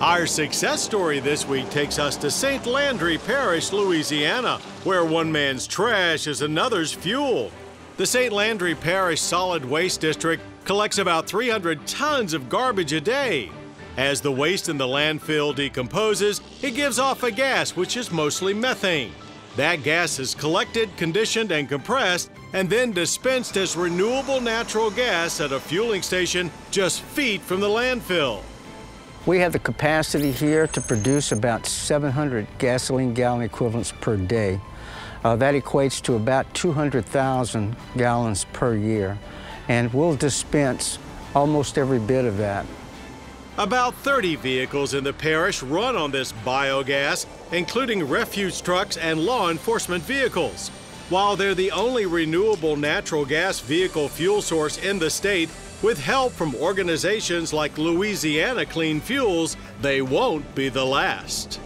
Our success story this week takes us to St. Landry Parish, Louisiana, where one man's trash is another's fuel. The St. Landry Parish Solid Waste District collects about 300 tons of garbage a day. As the waste in the landfill decomposes, it gives off a gas which is mostly methane. That gas is collected, conditioned, and compressed, and then dispensed as renewable natural gas at a fueling station just feet from the landfill. We have the capacity here to produce about 700 gasoline gallon equivalents per day. Uh, that equates to about 200,000 gallons per year, and we'll dispense almost every bit of that. About 30 vehicles in the parish run on this biogas, including refuse trucks and law enforcement vehicles. While they're the only renewable natural gas vehicle fuel source in the state, with help from organizations like Louisiana Clean Fuels, they won't be the last.